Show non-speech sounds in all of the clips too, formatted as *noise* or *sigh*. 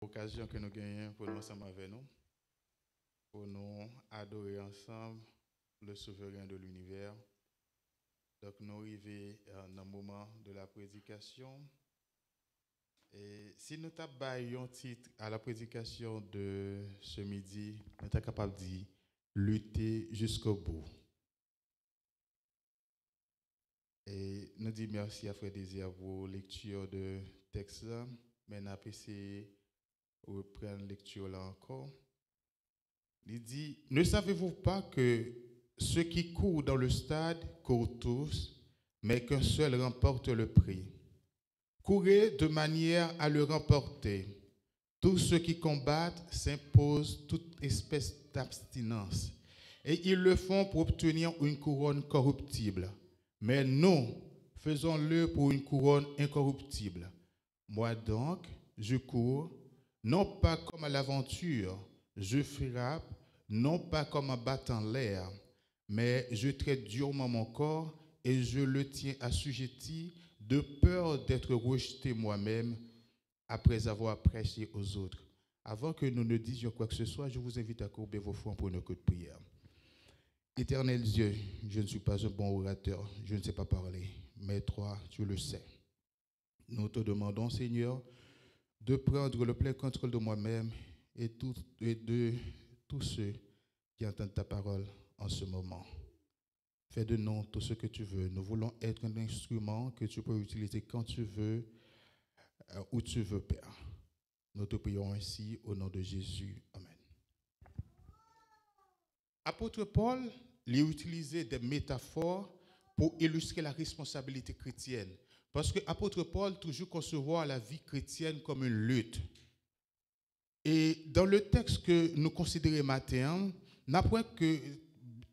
occasion que nous gagnons pour nous ensemble avec nous, pour nous adorer ensemble le souverain de l'univers. Donc nous arrivons dans le moment de la prédication. Et si nous un titre à la prédication de ce midi, nous sommes capables de dire lutter jusqu'au bout. Et nous disons merci à Frère Désir pour la lecture de texte. Maintenant, de reprendre lecture là encore. Il dit Ne savez-vous pas que ceux qui courent dans le stade courent tous, mais qu'un seul remporte le prix? Courez de manière à le remporter. Tous ceux qui combattent s'imposent toute espèce d'abstinence, et ils le font pour obtenir une couronne corruptible. Mais nous, faisons-le pour une couronne incorruptible. Moi donc, je cours, non pas comme à l'aventure, je frappe, non pas comme en battant l'air, mais je traite durement mon corps et je le tiens assujetti de peur d'être rejeté moi-même après avoir prêché aux autres. Avant que nous ne disions quoi que ce soit, je vous invite à courber vos fronts pour une coup de prière. Éternel Dieu, je ne suis pas un bon orateur, je ne sais pas parler, mais toi, tu le sais. Nous te demandons, Seigneur, de prendre le plein contrôle de moi-même et, de tous ceux qui entendent ta parole en ce moment. Fais de nous tout ce que tu veux. Nous voulons être un instrument que tu peux utiliser quand tu veux, euh, où tu veux, Père. Nous te prions ainsi au nom de Jésus. Amen. Apôtre Paul il utilisait des métaphores pour illustrer la responsabilité chrétienne. Parce que l'apôtre Paul toujours concevoir la vie chrétienne comme une lutte. Et dans le texte que nous considérons matin, n'apprend que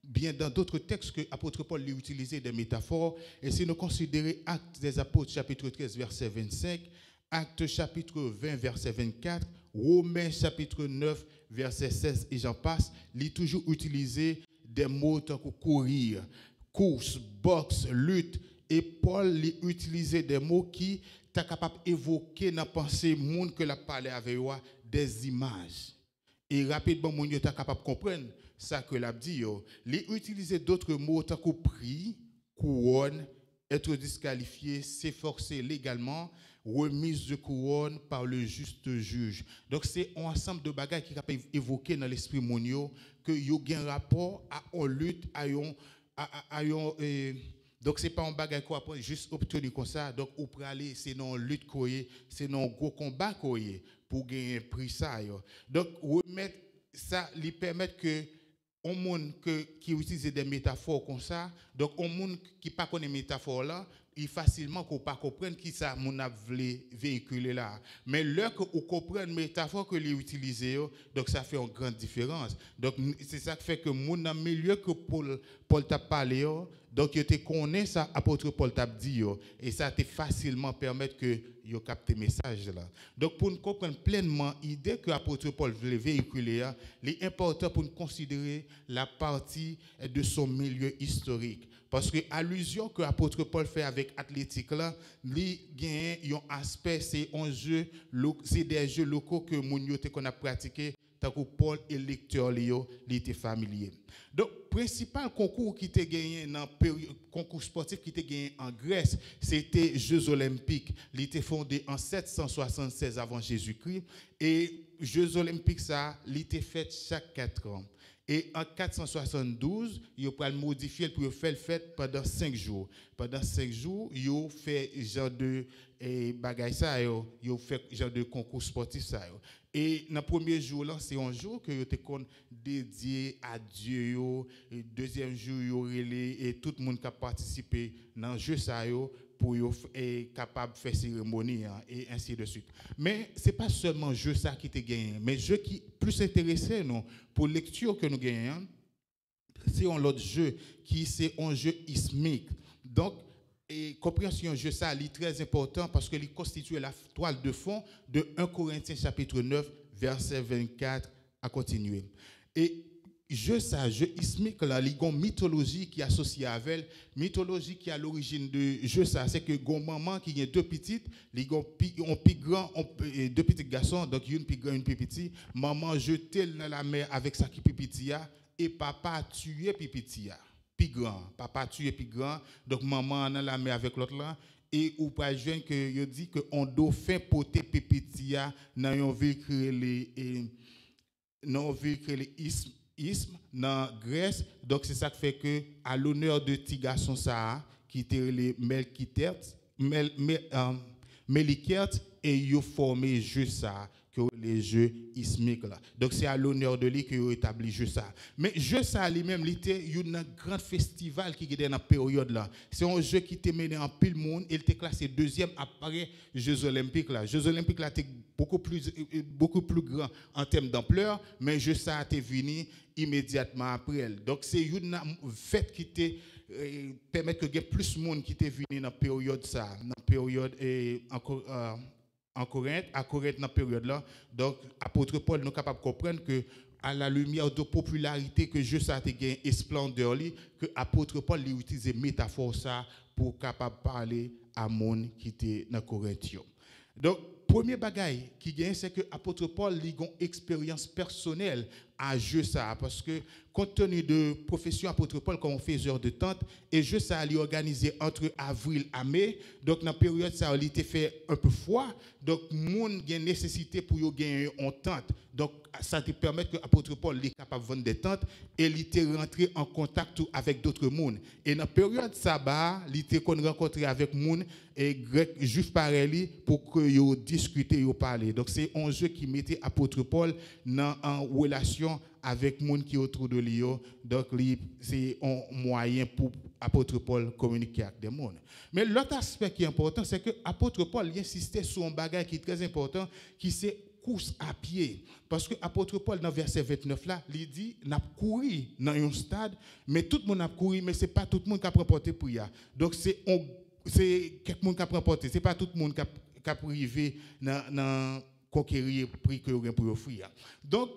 bien dans d'autres textes que l'apôtre Paul a utilisé des métaphores, et si nous considérons Actes des apôtres chapitre 13 verset 25, Actes chapitre 20 verset 24, Romains chapitre 9 verset 16 et j'en passe, il toujours utilisé des mots tant que courir, course, boxe, lutte. Et Paul a utilisé des mots qui sont capables d'évoquer dans la pensée monde que la parlé avec des images. Et rapidement, mon est capable de comprendre ça que l'a dit. Il a utilisé d'autres mots tant que prix, couronne, être disqualifié, s'efforcer légalement, remise de couronne par le juste juge. Donc c'est un ensemble de bagages qui capable évoquer dans l'esprit monio que yo un rapport à une lutte à à, euh, donc c'est pas un bagage qu'on apprend juste obtenir comme ça donc ou pour aller c'est non lutte c'est non gros combat pour gagner prix ça donc remettre ça lui permettre que un monde qui utilise des métaphores comme ça, donc un monde qui pas connaît métaphores là, il facilement qu'on pas comprendre qui ça mon a véhiculer là. Mais là que vous comprenez métaphore que les utiliser, donc ça fait une grande différence. Donc c'est ça qui fait que mon milieu que Paul Paul t'a parlé, donc il te connaît ça apôtre Paul t'a dit et ça te facilement permettre que yo capte message là. Donc pour nous comprendre pleinement l'idée que apôtre Paul voulait véhiculer, il est important pour nous considérer la partie de son milieu historique. Parce que l'allusion que l'apôtre Paul fait avec athlétique là, il y a un aspect, c'est des jeux locaux que nous qu'on a pratiqué tant que Paul est lecteur Léo, était familier. Donc, principal concours qui gagné dans concours sportif qui était gagné en Grèce, c'était Jeux olympiques. Il était fondé en 776 avant Jésus-Christ et Jeux olympiques ça, il fait chaque 4 ans. Et en 472, ils ont modifié pour faire le fait pendant 5 jours. Pendant 5 jours, ils ont fait genre de eh, bagaille ça, ils ont fait genre de concours sportif ça. Et dans le premier jour, c'est un jour que été dédié à Dieu. Et deuxième jour, et tout le monde qui a participé dans le jeu ça, pour être capable de faire cérémonie hein, et ainsi de suite. Mais ce n'est pas seulement le jeu ça qui te gagné, mais jeu qui plus intéressé nous, pour lecture que nous gagnons, c'est un autre jeu qui c'est un jeu ismique. Donc, et compréhension jeu ça est très important parce qu'il constitue la toile de fond de 1 Corinthiens chapitre 9 verset 24 à continuer. Et jeu ça, jeu ismique, là, il y a une mythologie qui est associée avec elle. Mythologie qui est à l'origine de jeu ça, c'est que une maman qui a deux petites, a un plus grand, deux petits garçons, donc une plus grand, une plus petite. Maman jetait dans la mer avec sa qui pipitia et papa tué pipitia. Plus grand, papa tué plus grand, donc maman dans la mer avec l'autre là. Et ou pas jeune que je dit que on doit faire poter pipitia dans une ville les dans une ville les isme dans Grèce. Donc c'est ça qui fait que à l'honneur de petit garçon ça qui était les Melkitert, Mel, Mel, euh, et ils formé juste ça les jeux ismiques là. Donc c'est à l'honneur de lui que ont établi jeu ça. Mais jeu ça lui-même, il était un grand festival qui était dans la période là. C'est un jeu qui était mené en pile monde, il était classé deuxième après Jeux olympiques là. Jeux olympiques là était beaucoup plus beaucoup plus grand en termes d'ampleur, mais jeu ça a été venu immédiatement après elle. Donc c'est une fête qui était euh, permet que plus de monde qui était venu dans la période ça, dans la période encore euh, en Corinthe, à Corinthe dans cette période-là. Donc, apôtre Paul nous capable de comprendre que à la lumière de popularité que je ça gagné et splendeur que apôtre Paul a utilisé métaphore ça pour capable parler à monde qui était dans Corinthe. Donc premier bagaille qui gagne c'est que apôtre Paul a une expérience personnelle à jeu ça parce que compte tenu de profession apôtre Paul comme faiseur de tente et jeu ça a organisé entre avril et mai donc dans la période ça a été fait un peu froid donc monde a nécessité pour gagner en tente. Donc ça te permet que apôtre Paul est capable de vendre des tentes et il était rentré en contact avec d'autres mondes et dans la période sabbat il était rencontré avec monde et grec juif pareil pour que yo discuter yo parler donc c'est un jeu qui mettait apôtre Paul en relation avec gens qui autour de lui. Donc, c'est un moyen pour l'apôtre Paul communiquer avec des gens. Mais l'autre aspect qui est important, c'est que l'apôtre Paul insistait sur un bagage qui est très important, qui c'est course à pied. Parce que l'apôtre Paul, dans verset 29 là, il dit, n'a couru dans un stade, mais tout le monde a couru, mais ce n'est pas tout le monde qui a porté pour y Donc, c'est quelqu'un qui a porté, ce n'est pas tout le monde qui a, privé dans conquérir le prix que vous pour offrir. Donc,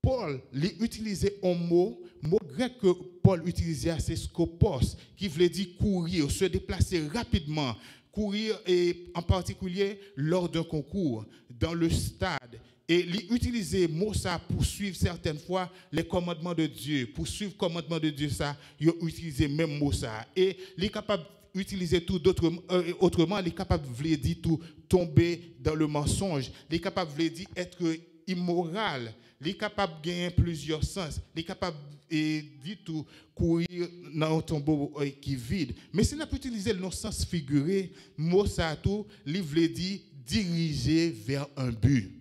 Paul il utilisait un mot, mot grec que Paul utilisait, c'est scopos, qui veut dire courir, se déplacer rapidement, courir et en particulier lors d'un concours, dans le stade. Et il utilisait mot ça pour suivre certaines fois les commandements de Dieu. Pour suivre le commandement de Dieu, ça, il utilisait même mot ça. Et il est capable d'utiliser tout d'autres, euh, autrement, il est capable de dire tout tomber dans le mensonge. Il est capable de dire être immoral il est capable de gagner plusieurs sens. Il est capable de dire tout, courir dans un tombeau euh, qui vide. Mais si on peut utiliser le sens figuré, mot ça tout, il veut dire diriger vers un but.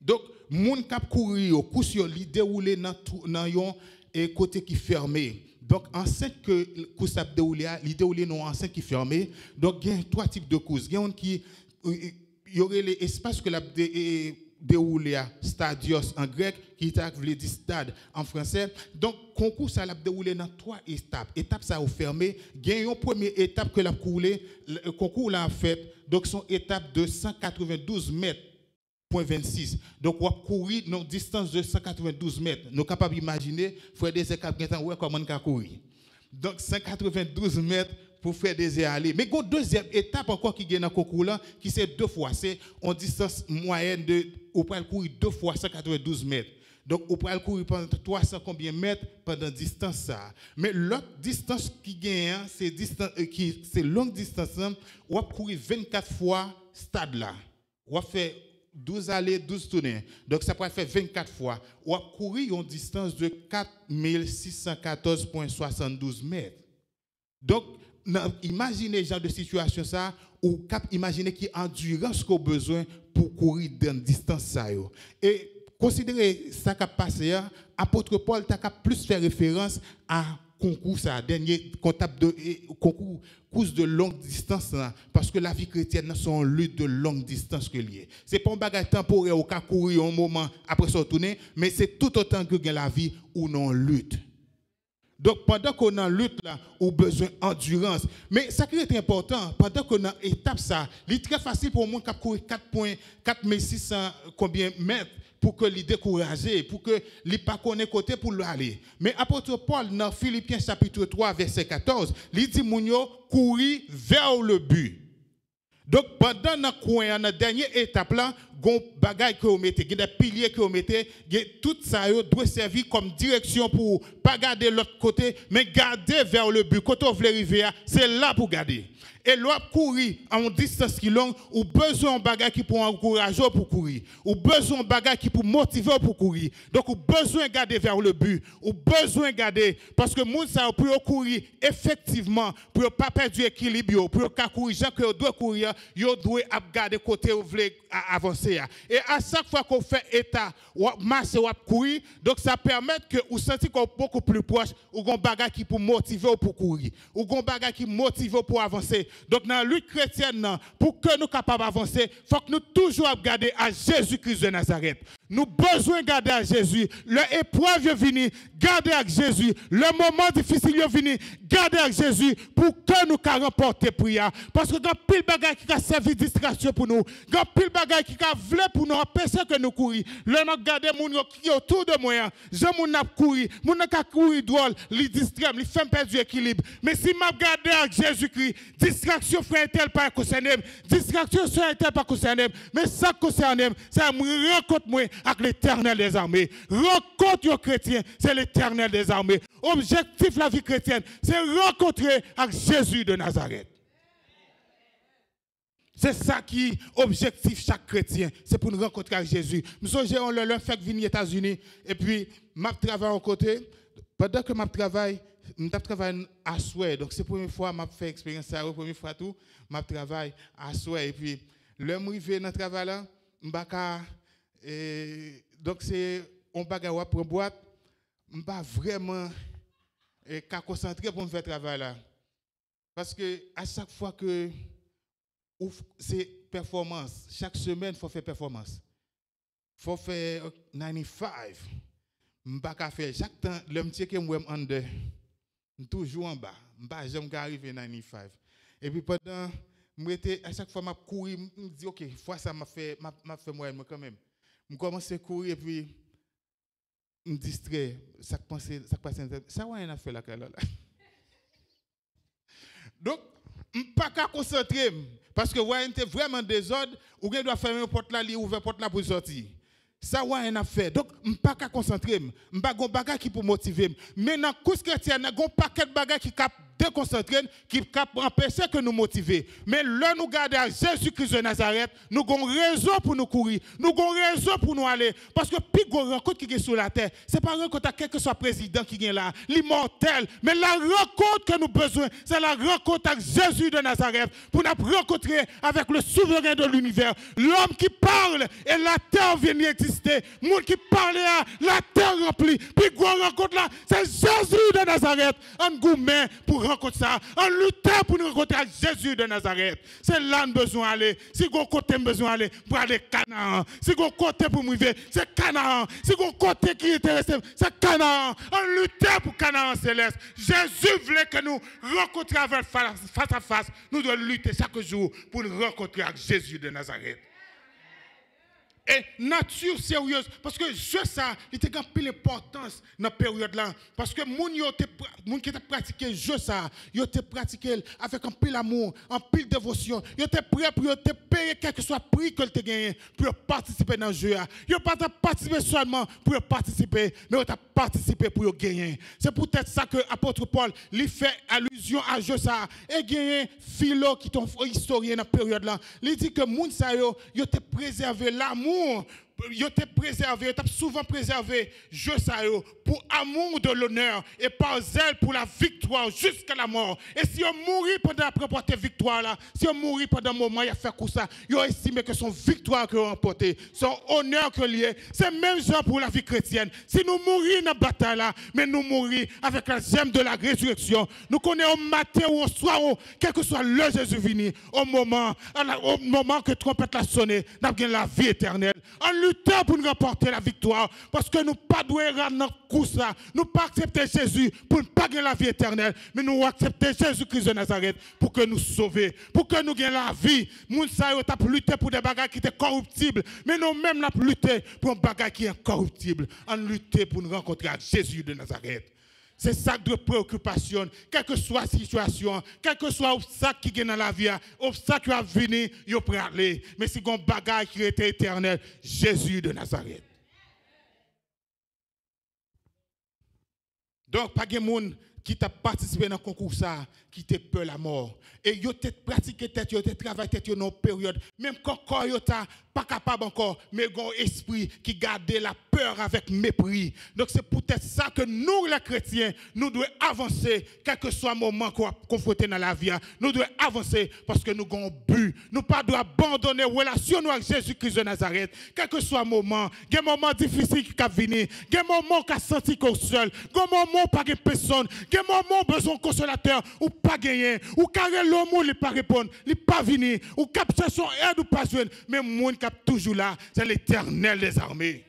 Donc, mon cap courir coup sur l'idée déroulé dans un côté qui fermé. Donc, enceinte que le ça déroulé, l'idée déroulé dans enceinte qui fermé. Donc, il y a trois types de courses. Il y a qui euh, il y aurait l'espace que la déroulé à stadios en grec, qui veut dire stade en français. Donc, concours, ça l'a déroulé dans trois étapes. Étape, ça a fermé. Il y a une première étape que l'a coulé, le concours l'a fait. Donc, son étape de 192 mètres. Point 26. Donc, on a couru dans une distance de 192 mètres. Nous sommes capables d'imaginer, frère des écarts, comment on a couru. Donc, 192 mètres pour faire des aller. Mais une deuxième étape encore qui est dans le concours là, qui c'est deux fois, c'est en distance moyenne de, on peut courir deux fois 192 mètres. Donc, on peut courir pendant 300 combien mètres pendant distance ça. Mais l'autre distance qui gagne, hein, c'est distance, euh, qui, c'est longue distance, hein, on va courir 24 fois stade là. On va faire 12 allées, 12 tournées. Donc, ça pourrait faire 24 fois. On va courir une distance de 4614,72 mètres. Donc, imaginez genre de situation ça ou cap imaginer qui endurance qu'on besoin pour courir dans distance ça et considérez ça qui a passé hein, apôtre Paul t'a plus faire référence à concours ça dernier comptable de concours course de longue distance parce que la vie chrétienne sont une lutte de longue distance que lié. C'est pas un bagage temporaire au cas courir un moment après se retourner mais c'est tout autant que la vie ou non lutte donc, pendant qu'on en lutte, on a besoin d'endurance. Mais ça qui est important, pendant qu'on en étape, ça, il est très facile pour un monde qui a couru 4,600 combien mètres pour que les décourager, pour que les pas connaît côté pour aller. Mais apôtre Paul dans Philippiens chapitre 3 verset 14, il dit mounio courir vers le but. Donc pendant coin, dans dernière étape là, gon bagay que vous mettez, des piliers que vous mettez, tout ça doit servir comme direction pour pas garder l'autre côté, mais garder vers le but. Quand on veut arriver, c'est là pour garder. Et l'on courir en distance qui longue, ou besoin de bagage qui pour encourager pour courir, ou besoin de bagage qui pour motiver pour courir. Donc, ou besoin de garder vers le but, ou besoin de garder, parce que moun ça pour courir effectivement, pour pas perdre l'équilibre, pour pas courir, gens que doit courir, yo doit garder côté où voulez avancer. Et à chaque fois qu'on fait état, ou marche ou courir, donc ça permet que vous sentez qu'on beaucoup plus proche, ou un bagage qui pour motiver pour courir, ou un bagage qui motive pour avancer. Donc, dans la lutte chrétienne, pour que nous capables d'avancer, il faut que nous toujours garder à Jésus-Christ de Nazareth. Nous besoin de garder à Jésus. L'épreuve est venue, garder à Jésus. Le moment difficile est venu, garder à Jésus pour que nous puissions remporter prière. Parce que quand pile bagaille qui a servi de distraction pour nous, quand pile bagaille qui a voulu pour nous empêcher que nous courir. Le nous garder mon qui autour de moi, je mon n'a courir, mon n'a courir drôle, les distrait, les fait perdre l'équilibre. Mais si m'a gardé à Jésus-Christ, distraction frère tel pas concerné, distraction sur tel pas concerné, mais ça concerne, ça me rencontre avec l'éternel des armées. Rencontre aux chrétiens, c'est l'éternel des armées. Objectif la vie chrétienne, c'est rencontrer avec Jésus de Nazareth. C'est ça qui est objectif chaque chrétien, c'est pour nous rencontrer avec Jésus. Nous le le fait venir aux États-Unis et puis je travaille en côté. Pendant que je travaille, je travaille à souhait. Donc c'est la première fois que je fais expérience la première fois tout, je travaille à souhait et puis le arrivé dans le travail là, je donc, c'est un bagage pour boîte. Je pas vraiment concentré pour me faire travail là. Parce que à chaque fois que c'est performance, chaque semaine, il faut faire performance. Il faut faire 95. Je ne pas faire. Chaque temps, le petit que je en deux, toujours en bas. Je pas jamais arriver à 95. Et puis pendant, à chaque fois, je courir, je me dis, OK, fois ça m'a fait, m'a fait moi quand même je commence à courir et puis je me distrais. Ça passe, ça ça ouais, a fait là, là. *laughs* Donc, je ne pas qu'à concentrer parce que ouais, était vraiment désordre, ou bien doit fermer la porte là, ouvrir la porte là pour sortir. Ça ouais, a fait. Donc, je ne pas qu'à concentrer, je ne pas bagage qui pour motiver. Mais dans la course chrétienne, il y a un paquet de bagages qui cap déconcentré qui empêcher que nous motiver. Mais là, nous garder à Jésus-Christ de Nazareth, nous avons raison pour nous courir. Nous avons raison pour nous aller. Parce que plus grande rencontre qui est sur la terre, ce n'est pas rencontre à quel que soit président qui est là, l'immortel. Mais la rencontre que nous avons besoin, c'est la rencontre avec Jésus de Nazareth pour nous rencontrer avec le souverain de l'univers. L'homme qui parle et la terre vient exister. Monde qui parle la terre remplie. Puis grande rencontre là, c'est Jésus de Nazareth. Un gourmet pour rencontrer ça, en luttant pour nous rencontrer avec Jésus de Nazareth. C'est là nous besoin d'aller. Si vous côté besoin d'aller pour aller Canaan. Si vous côté pour vivre, c'est Canaan. Si vous côté qui est intéressé, c'est Canaan. En luttant pour Canaan céleste. Jésus voulait que nous rencontrions face à face. Nous devons lutter chaque jour pour nous rencontrer avec Jésus de Nazareth et nature sérieuse. Parce que je ça, il était grand pile importance dans cette période-là. Parce que les gens qui ont pratiqué je ça, ils ont pratiqué avec un pile amour, un pile dévotion. Ils étaient prêts pour payer quel que soit le prix que tu gagné pour participer dans le jeu. Ils n'ont pas participé seulement pour participer, mais ils ont participé pour gagner. C'est peut-être ça que l'apôtre Paul lui fait allusion à je ça. Et gagner philo qui est historien dans cette période-là. Il dit que les gens ont préservé l'amour amour yo te préservé, yo souvent préservé, je sais, pour amour de l'honneur et par zèle pour la victoire jusqu'à la mort. Et si on mourit pendant la victoire là, si on mourit pendant un moment, il a fait comme ça, il a estimé que son victoire que remporté, son honneur que lié, c'est même genre pour la vie chrétienne. Si nous mourons dans la bataille là, mais nous mourons avec la gemme de la résurrection, nous connaissons au matin ou au soir, quel que soit le Jésus venu, au moment, au moment que trompette l'a sonné, nous avons la vie éternelle. Lutter pour nous remporter la victoire. Parce que nous pas doués notre course là. Nous pas accepter Jésus pour ne pas gagner la vie éternelle. Mais nous accepter Jésus-Christ de Nazareth pour que nous sauver. Pour que nous gagnions la vie. Yo t'a lutter pour des bagages qui étaient corruptibles. Mais nous même n'a lutter pour un bagage qui est incorruptible. En lutter pour nous rencontrer avec Jésus de Nazareth. C'est ça de préoccupation, quelle que soit la situation, quel que soit l'obstacle qui est dans la vie, l'obstacle qui va venir, il peut aller. Mais c'est un bagage qui était éternel, Jésus de Nazareth. Donc, pas de monde qui t'a participé dans le concours ça, qui t'a peur la mort. Et yo t'a pratiqué tête, yo t'a travaillé tête dans une période, même quand corps yo pas capable encore, mais un esprit qui garde la peur avec mépris. Donc c'est peut-être ça que nous, les chrétiens, nous devons avancer, quel que soit le moment qu'on confronté dans la vie. Hein. Nous devons avancer parce que nous avons but. Nous ne devons pas abandonner la relation avec Jésus-Christ de Nazareth. Quel que soit le moment, il y a un moment difficile qui va venir, il y a un moment qui a senti qu'on seul, il y a un moment pas de personne, il y a un moment besoin de consolateur, ou pas gagner, ou carré l'homme, il pas répondre, il pas venir, ou cap son aide ou pas joindre, mais monde toujours là, c'est l'éternel des armées.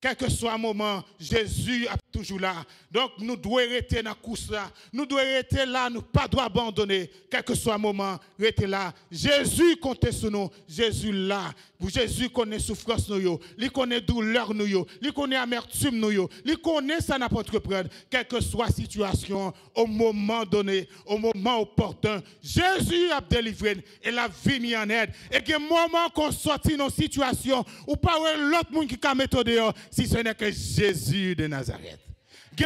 Quel que soit le moment, Jésus est là. Donc nous devons rester dans la course là. Nous devons rester là, nous ne pas abandonner. Quel que soit le moment, rester là. Jésus compte sur nous. Jésus là. Jésus connaît souffrance nous, il connaît douleur nous, il connaît amertume nous, il connaît ça n'importe prendre, quelle que soit la situation, au moment donné, au moment opportun, Jésus a délivré et la vie en aide. Et que moment qu'on sortit dans situation où pas l'autre monde qui a dehors, si ce n'est que Jésus de Nazareth.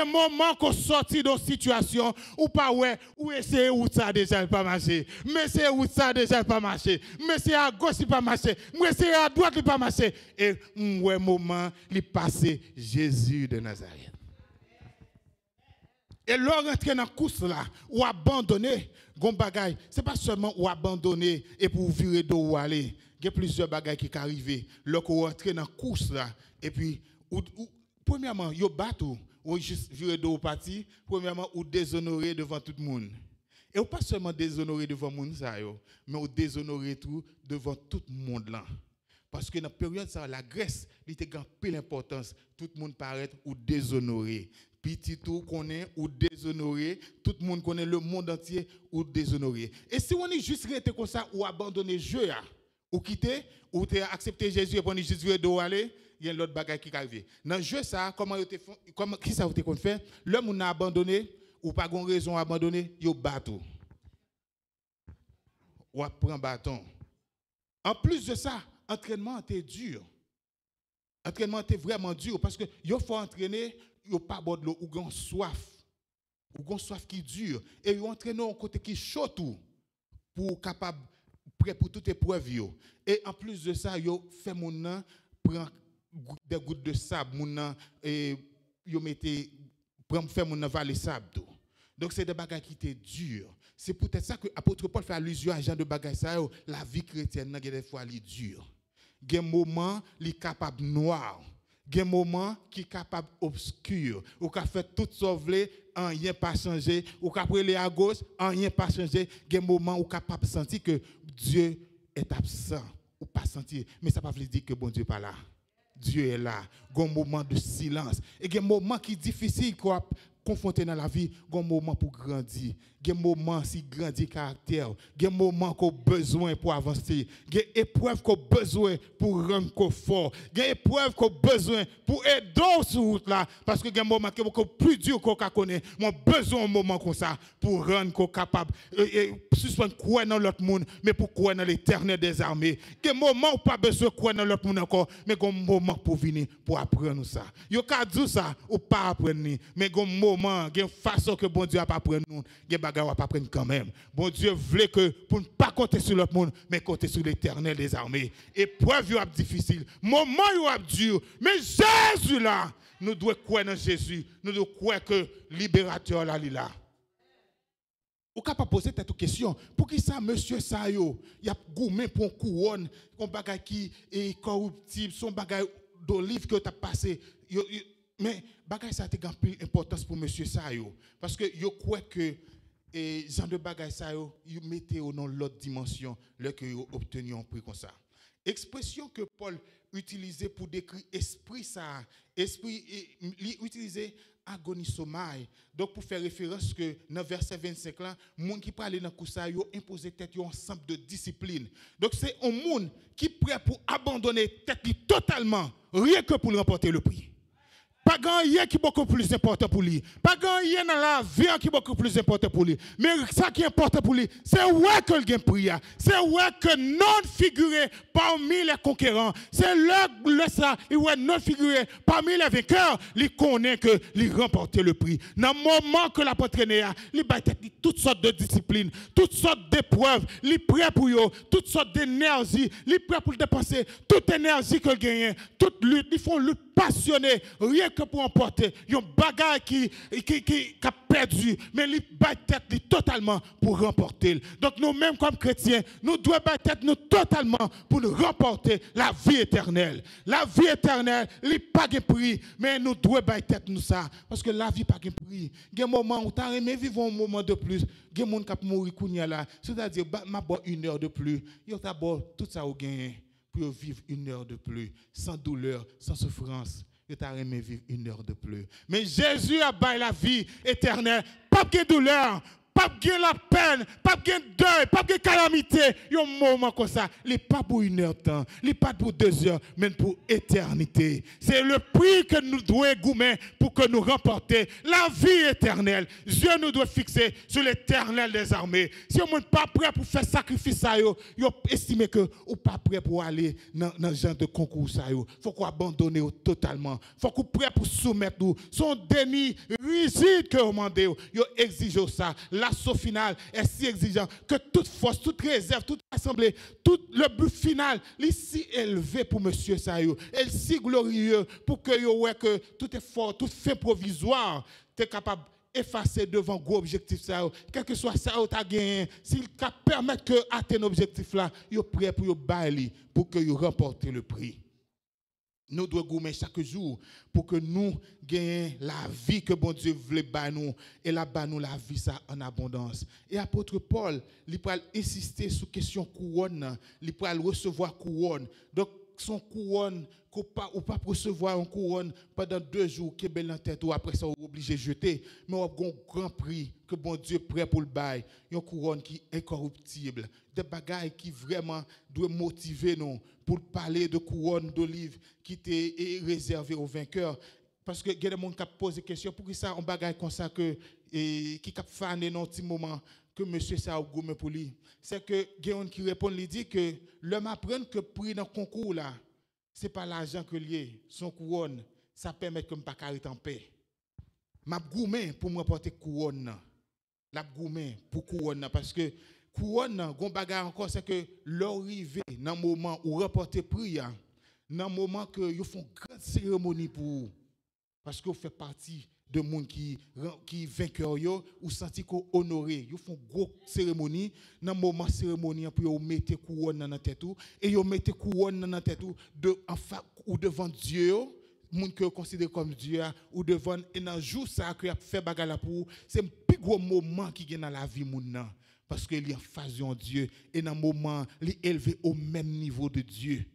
Un moment qu'on sortit dans situation où pas ouais, où essayer où ça déjà pas marché? Mais c'est où ça déjà pas marché? Mais c'est à gauche pas marché? Mais c'est à droite pas marché? Et ouais moment il passé Jésus de Nazareth. Et leur rentrer dans la course là, ou abandonner, gon bagay, c'est pas seulement ou abandonner et pour virer d'eau ou aller. Il y a plusieurs bagages qui arrivent. Lorsque vous rentrez dans la course là, et puis, ou, premièrement, vous battez ou juste virer de parti, premièrement, ou déshonorer devant tout le monde. Et ou pas seulement déshonorer devant le monde, mais ou déshonorer tout devant tout le monde là. Parce que dans la période, ça, la Grèce, il était grand peu l'importance. Tout le monde paraît ou déshonoré. Petit tout connaît ou déshonoré. Tout le monde connaît le monde entier ou déshonoré. Et si on est juste resté comme ça ou abandonné ou quitter, ou accepté Jésus et est juste de aller, il y a l'autre bagage qui arrive. Dans le jeu, ça, comment, comment qui ça vous fait fait? L'homme a abandonné, ou pas de raison d'abandonner, il bateau. Ou prend bâton. En plus de ça, entraînement était dur. Entraînement était vraiment dur parce que il faut entraîner, il pas boire de l'eau ou gon soif. Ou gon soif qui dure et il entraîner un côté qui chaud tout pour capable prêt pour toute épreuve Et en plus de ça, il fait mon nom prend des gouttes de sable, mon et yo mettez pour faire mon valer sable Donc c'est des bagages qui étaient durs. C'est peut-être ça que l'apôtre Paul fait allusion à genre de bagages ça la vie chrétienne des fois elle est dure. Il y a des moments qui capable noir. Il y a des moments qui capable obscur. Ou qui fait tout sauver, rien pas changé. Ou qui aller à gauche, rien pas changé. Il y a des moments où capable sentir que Dieu est absent ou pas sentir. Mais ça ne veut pas dire que bon Dieu n'est pas là. Dieu est là. Il y a un moment de silence. Et il y a un moment qui est difficile, confronté dans la vie, il y a un moment pour grandir. Il y a un moment si grandir caractère. Il y a un moment qu'on a besoin pour avancer. Il y a une épreuve qu'on a besoin pour rendre fort. Il y a une épreuve qu'on a besoin pour aider sur route là. Parce que il y a un moment qui est plus dur qu'on connaît. Moi, besoin d'un moment comme ça pour rendre capable. Et, suspendre quoi dans l'autre monde, mais pour quoi dans l'éternel des armées. Il y a un moment où pas besoin de quoi dans l'autre monde encore, mais il y a un moment pour venir, pour apprendre ça. Il y a dire ça ou pas apprendre, mais il y a un moment, il y a une façon que bon Dieu a pas apprendre nous va pas prendre quand même. Bon Dieu voulait que pour ne pas compter sur l'autre monde, mais compter sur l'éternel des armées. Épreuve est difficile, moment est dur, mais Jésus là, nous devons croire dans Jésus, nous devons croire que libérateur là, il là. Ou capable poser cette question, pour qui ça, monsieur ça il y a gourmet pour une couronne, un bagage qui est corruptible, son bagage d'olive que tu as passé. Mais bagage ça a une importance pour monsieur ça yo, parce que yo crois que et genre de bagages ça yo, yo l'autre dimension là que yo obtenu un prix comme ça. Expression que Paul utilisait pour décrire esprit ça, esprit, il utilisait agonisomai. Donc, pour faire référence que dans verset 25 là, monde qui parle dans ça, yo imposé tête un ensemble de discipline. Donc, c'est un monde qui prêt pour abandonner tête totalement, rien que pour remporter le prix. Pas rien qui est beaucoup plus important pour lui. Pas rien dans la vie qui est beaucoup plus important pour lui. Mais ça qui est important pour lui, c'est ouais que le prière. C'est ouais que non figuré parmi les conquérants? C'est là le ça, il ouais non figuré parmi les vainqueurs, il connaît que il remporte le prix. Dans le moment que la entraîné, il bat toutes sortes de disciplines, toutes sortes d'épreuves, il est prêt pour eux, toutes sortes d'énergie, il est prêt pour dépenser toute énergie qu'il gagne, toute lutte, ils font lutte passionné, rien que pour emporter, un bagage qui, qui, qui, a perdu, mais il bat tête totalement pour remporter. Donc nous-mêmes comme chrétiens, nous devons battre tête nous totalement pour nous remporter la vie éternelle. La vie éternelle, il n'est pas de prix, mais nous devons battre tête nous ça, parce que la vie n'est pas de prix. Il y a un moment où tu aimé vivre un moment de plus, il y a des gens qui mourir là, c'est-à-dire, ma une heure de plus, il y a tout ça au gain pour vivre une heure de plus, sans douleur, sans souffrance. Je t'aurais aimé vivre une heure de plus. Mais Jésus a la vie éternelle. Pas de douleur, pas de la peine, pas de deuil, pas de calamité. Il y a un moment comme ça. Il n'est pas pour une heure de temps, il n'est pas pour deux heures, mais pour éternité. C'est le prix que nous devons gommer pour que nous remportions la vie éternelle. Dieu nous doit fixer sur l'éternel des armées. Si on n'est pas prêt pour faire sacrifice, vous estimez que ou pas prêt pour aller dans, dans genre de concours. Il faut qu'on abandonne totalement. Il faut qu'on prêt pour soumettre nous. Son déni rigide que vous demandez, vous exige ça l'assaut final est si exigeant que toute force, toute réserve, toute assemblée, tout le but final, est si élevé pour monsieur Sayo, est si glorieux pour que tout effort, tout fait provisoire, tu es capable d'effacer devant gros objectif quel que soit ça tu as gagné s'il permet que atteindre objectif là yo prêt pour yo pour que yo remporte le prix nous devons gommer chaque jour pour que nous gagnions la vie que bon Dieu voulait nous et là nous la vie en abondance. Et apôtre Paul, il peut insister sur question couronne, il peut recevoir couronne. Donc son couronne ou pas, ou pas recevoir une couronne pendant deux jours qui est belle en tête ou après ça on est obligé de jeter. Mais on a un grand prix que bon Dieu prêt pour le bail. Une couronne qui est incorruptible. Des bagailles qui vraiment doivent motiver nous pour parler de couronne d'olive qui était réservée aux vainqueurs. Parce que il y a des gens qui posent des questions pour ça on bagaille comme ça et, qui cap fané dans un petit moment? Que monsieur ça a pour c'est que Guéon qui répond lui dit que l'homme apprend que prix dans le concours là ce n'est pas l'argent que lié, son couronne, ça permet que je pas en paix. Je goumé pour me porter couronne. La goumé pour couronne parce que couronne, gon bagarre encore c'est que l'arrivée dans le moment où remporter prix dans le moment que ils font grande cérémonie pour vous parce que vous faites partie de monde qui qui vainqueur yo ou senti ko honoré. Ils font gros cérémonie. Dans moment cérémonie pour mettre couronne dans tête et yo mettre couronne dans tête de enfin ou devant Dieu monde que considère comme Dieu ou devant et dans jour ça que a fait bagarre pour c'est plus gros moment qui est dans la vie moun parce qu'il y a face de Dieu. Et dans moment il est élevé au même niveau de Dieu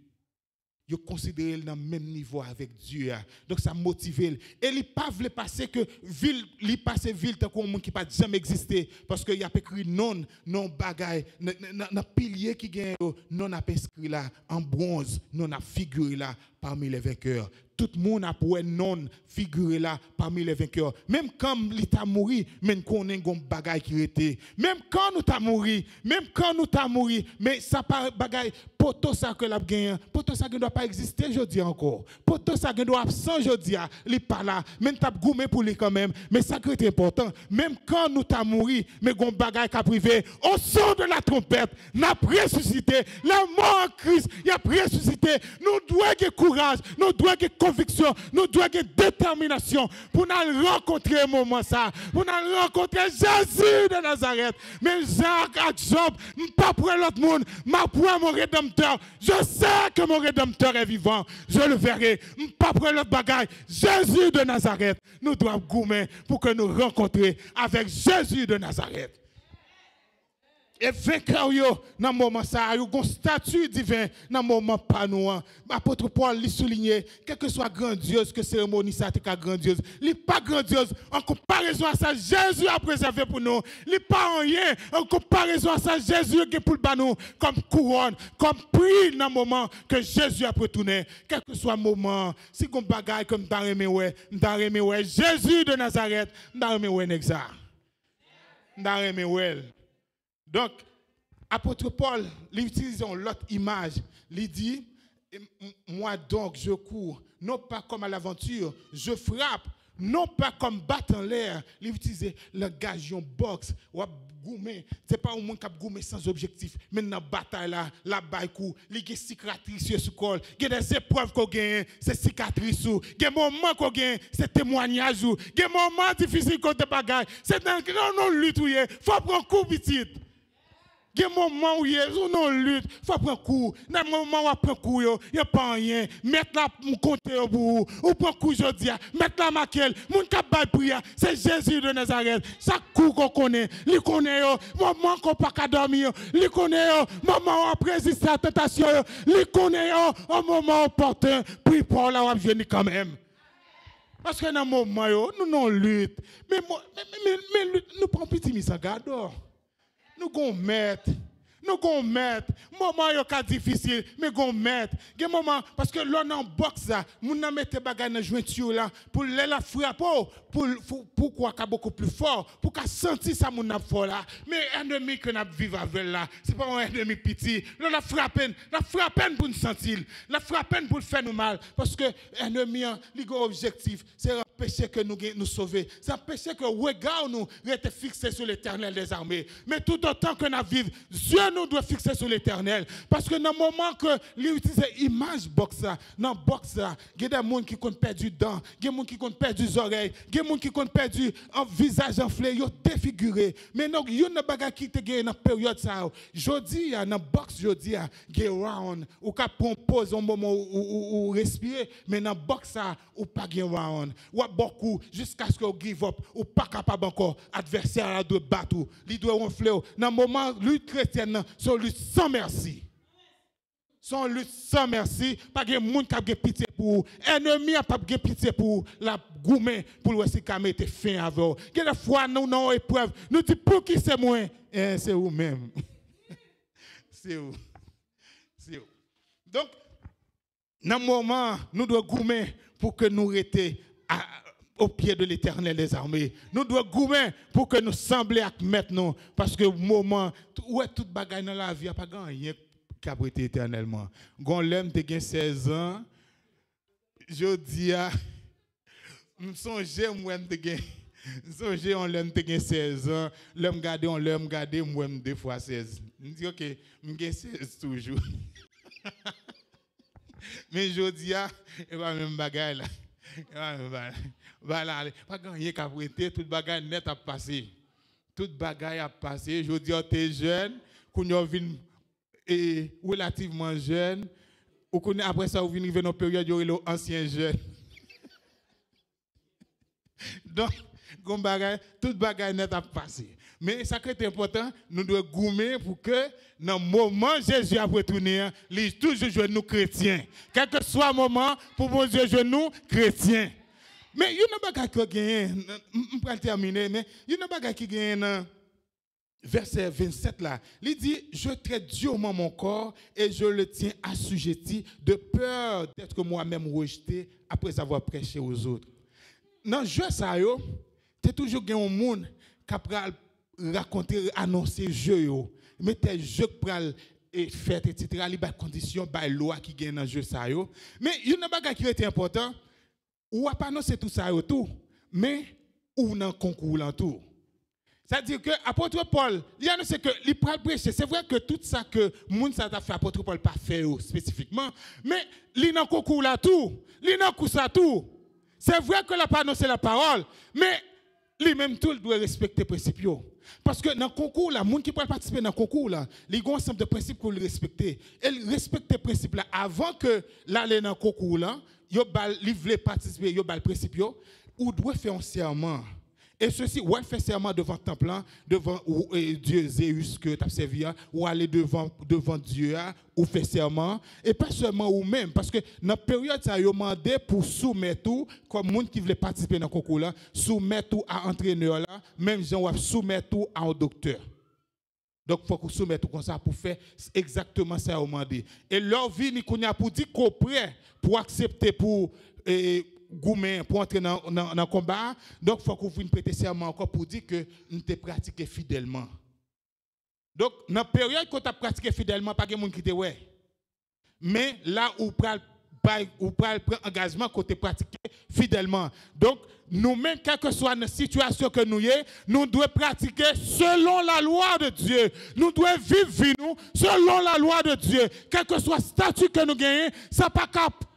il considère dans le même niveau avec Dieu. Hein. Donc ça motive. Et il pas voulu passer que ville, ville comme un monde qui n'a jamais existé. Parce qu'il y a écrit non, non bagaille, dans pilier qui gagne, non a inscrit là en bronze, non a figuré là parmi les vainqueurs tout le monde a pour non figurer là parmi les vainqueurs. Même quand l'État mouru, même qu'on ait un bagaille qui était. Même quand nous t'a mouru, même quand nous t'a mouru, mais ça pas bagaille poto ça que l'a gagné. Poto ça ne doit pas exister aujourd'hui encore. Poto ça ne doit absent aujourd'hui, il pas là. Même t'a goumé pour lui quand même, mais ça qui est important. Même quand nous t'a mouru, mais gon bagaille qui privé, au son de la trompette, n'a ressuscité. La mort en Christ, il a ressuscité. Nous devons avoir courage, nous devons nous devons avoir détermination pour nous rencontrer un moment ça, pour nous rencontrer Jésus de Nazareth. Mais Jacques Job, pas pour l'autre monde, mais pour mon rédempteur. Je sais que mon rédempteur est vivant. Je le verrai. Pas pour l'autre bagaille. Jésus de Nazareth. Nous devons gommer pour que nous rencontrions avec Jésus de Nazareth. Et vainqueur yo dans moment ça yo gon statut divin dans moment pas nous hein. apôtre Paul lui souligné quelle que soit grandiose que cérémonie ça t'est grandiose. Li pas grandiose en comparaison à ça Jésus a préservé pour nous. Li pas rien en comparaison à ça Jésus a pour le nous. Comme couronne comme prix dans moment que Jésus a retourné. Quel que soit moment si gon bagaille comme dans ouais dans ouais. Jésus de Nazareth dans ouais nexa. Dans ouais donc, apôtre Paul, il utilise l'autre image. Il dit, moi donc je cours, non pas comme à l'aventure, je frappe, non pas comme battre en l'air. Il utilise le gagion boxe, ou goumer. C'est pas un monde qui sans objectif. Mais dans la bataille là, la bataille il y cicatrices sur le col, il y a des épreuves qu'on gagne, c'est cicatrices il y a des moments qu'on gagne, c'est témoignages il y a des moments difficiles qu'on te bagaille. C'est dans le lutte, il faut prendre coup petit. Il y a un moment où il y a une lutte, il faut prendre coup. Dans le moment où on prend coup, il n'y a pas rien. Mettre la compte au bout, ou prendre coup aujourd'hui, mettre la maquelle, mon cap prière, c'est Jésus de Nazareth. Chaque coup qu'on connaît, il connaît, moment qu'on pas dormir, il connaît, moment où on à la tentation, il connaît, au moment opportun, puis là, on venir quand même. Parce que dans le moment, nous non lutte. Mais, mais, mais, mais, nous prenons petit mis garde nous allons mettre nous allons mettre. Moment ka difficile, mais gon mettre. Gen moment parce que l'on en boxe là, moun nan mette bagay dans jointure là pour la frappe pour pourquoi ka beaucoup plus fort, pour qu'a senti ça n'a fort là. Mais ennemi que n'a vivre avec là, c'est pas un ennemi petit. L'on la frappe, la frappe pour nous sentir, la frappe pour faire nous mal parce que ennemi li objectif, c'est empêcher que nous nous sauver. C'est empêcher que regard nous reste fixé sur l'éternel des armées. Mais tout autant que nous vivons, Dieu nous doit fixer sur l'éternel. Parce que dans le moment que l'utilise image box, dans box, il y a des gens qui ont perdu dents, y a des gens qui ont perdu les oreilles, des gens qui ont perdu un visage enflé, ils ont défiguré. Mais non, il y a des gens qui ont dans la période ça. Jodi, dans box, jodi, il y a round, ou qu'à pause un moment où, respirer, mais dans box ça, ou pas de round. Ou beaucoup jusqu'à ce que vous give up, ou pas capable encore, adversaire de battre, il doit ronfler. Dans le moment, lutte chrétienne, son lutte sans merci. Son lutte sans merci. Pas de monde qui a pitié pour Ennemi a pas de pitié pour la gourmet pour le si a été fin avec. Quelle fois nous non épreuve, nous dit pour qui c'est moi eh, c'est vous même. *laughs* c'est vous. C'est vous. Donc dans le moment nous devons gourmet pour que nous restions au pied de l'éternel des armées. Nous devons goumer pour que nous semblions à maintenant. Parce que moment, où est toute bagaille dans la vie, il n'y a pas rien qui a été éternellement. Quand l'homme a 16 ans, je dis à. Je songe, moi, je songe, on l'homme a 16 ans, l'homme gardé, on l'homme gardé, moi, deux fois 16. Je dis, ok, je 16 toujours. *laughs* Mais je dis, il va même bagaille là. Voilà, pas gagner qu'à prêter, toute bagaille net a passé. Toute bagaille a passé. Je dis, tu es jeune, qu'on est relativement jeune, ou qu'on après ça, vous venez dans une période où est ancien jeune. *laughs* Donc, toute bagaille net a passé. Mais ça qui est important, nous devons gommer pour que dans le moment Jésus a retourné, il toujours jouer nous chrétiens. Quel que soit le moment, pour mon Dieu, nous chrétiens. Mais il y a bagaille qui gagne, je vais terminer, mais il y a bagaille qui gagne verset 27 là. Il dit, je traite durement mon corps et je le tiens assujetti de peur d'être moi-même rejeté après avoir prêché aux autres. Dans le jeu, ça, tu toujours un monde qui raconter, annoncer jeu. Mettez jeu pour et fête, etc. Il y a des conditions, des loi qui gagnent dans le jeu ça yo. Mais il y a chose qui est important. Ou pas annoncer tout ça yo tout, mais ou dans concours en tout. C'est-à-dire que apôtre Paul, il a que il peut prêcher. C'est vrai que tout ça que moun ça a fait apôtre Paul pas fait spécifiquement, mais il dans concours là tout, il dans ça tout. C'est vrai que n'a pas annoncé la parole, mais lui-même tout doit respecter les principes. Parce que dans le concours, les gens qui peuvent participer dans le concours, là, ils ont un ensemble de principes pour le respecter. Et respecter les principes avant que l'aller dans le concours, là, ils veulent participer, veulent le principe, ou doit faire un serment. Et ceci, ou elle fait serment devant temple, là, devant Dieu Zéus que tu as servi, hein, ou aller devant, devant Dieu, hein, ou fait serment, et pas seulement ou même, parce que dans la période, ça a demandé pour soumettre tout, comme monde qui voulait participer dans le concours soumettre tout à entraîneur là, même gens ou soumettre tout à un docteur. Donc, il faut qu'on soumette tout comme ça pour faire exactement ça au demandé. Et leur vie, qu'on a pour dire qu'on prêt pour accepter pour pour entrer dans le combat. Donc, il faut qu'on vienne prêter serment encore pour dire que nous te pratiqué fidèlement. Donc, dans la période qu'on t'a pratiqué fidèlement, pas de monde qui te ouais. Mais là où pral ou prendre engagement côté pratiqué fidèlement. Donc, nous-mêmes, quelle que soit la situation que nous sommes, nous devons pratiquer selon la loi de Dieu. Nous devons vivre nous selon la loi de Dieu. Quel que soit le statut que nous gagnons, ça pas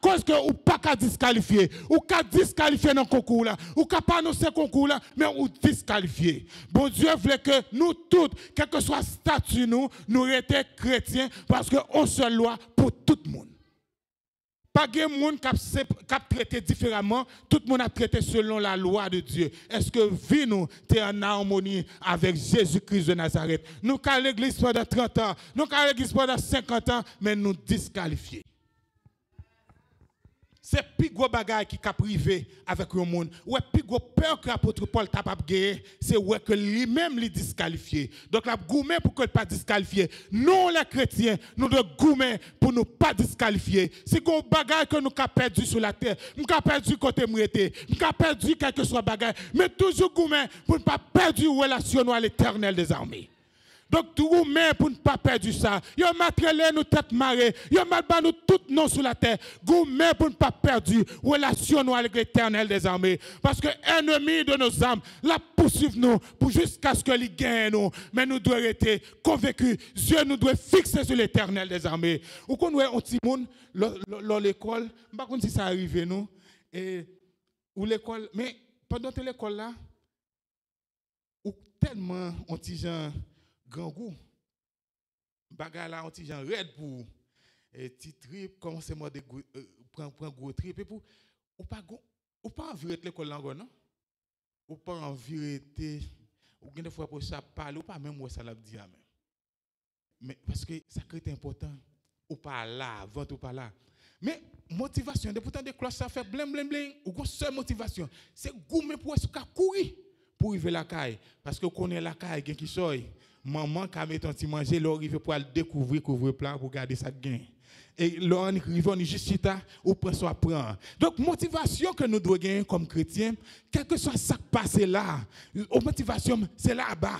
cause que ou pas qu'à disqualifier, ou qu'à disqualifier dans le concours là, ou qu'à pas annoncer ce concours là, mais ou disqualifier. Bon Dieu voulait que nous tous, quel que soit le statut nous, nous chrétiens parce qu'on seule loi pour tout le monde. Pas de monde qui traité différemment, tout le monde a traité selon la loi de Dieu. Est-ce que vie nous es en harmonie avec Jésus-Christ de Nazareth? Nous avons l'église pendant 30 ans, nous avons l'église pendant 50 ans, mais nous disqualifiés. C'est plus gros bagage qui a privé avec le monde. Ouais, plus gros peur que l'apôtre Paul t'a pas gagné, c'est que lui-même lui disqualifié. Donc la gourmet pour que pas disqualifié. Nous les chrétiens, nous devons gourmet pour ne pas disqualifier. C'est un bagage que nous avons perdu sur la terre. Nous avons perdu côté mouetté. Nous avons perdu quelque soit bagage, mais toujours gourmet pour ne pas perdre relation à l'éternel des armées. Donc, tout monde pour ne pas perdre ça. Yo matrele nous tête marée. Yo mal nous tout non sur la terre. Goumé pour ne pas perdre relation avec l'éternel des armées. Parce que ennemi de nos âmes, la poursuivre nous jusqu'à ce que les gagne nous. Mais nous devons être convaincus. Dieu nous doit fixer sur l'éternel des armées. Ou qu'on voit un petit monde l'école, pas si ça arrive nous. Ou l'école, mais pendant l'école là, ou tellement on petit gens gangou. Bagay la an ti jan red pou eh, ti trip, konseman de euh, pran, pran gwo trip. E pou, ou pa, go, ou pa anvi rete lekol lango nan? Ou pa anvi rete, ou gen defwa pou sa pale, ou pa men mwen sa lap diya men. Men, paske sakre te important. Ou pa la, vant ou pa la. Men, motivasyon, de poutan de klos sa fe blem blem blem, ou kon se motivasyon. Se goumen pou es ka kouri pou i ve lakay. Paske konen lakay gen ki soy. Maman qui a mis un petit manger, l'arrive pour aller découvrir couvre plat pour garder sa gain. Et l'arrive on est juste là ou prend soit prend. Donc motivation que nous devons gagner comme chrétiens, quel que soit ce qui passe là, motivation c'est là-bas.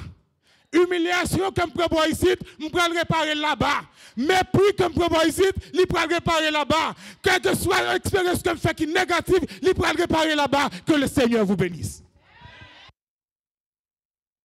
Humiliation comme prévoit ici, je peux réparer là-bas. Mépris comme prévoit ici, je peux réparer là-bas. Quelle que soit l'expérience que je fais qui est négative, je peux réparer là-bas. Que le Seigneur vous bénisse.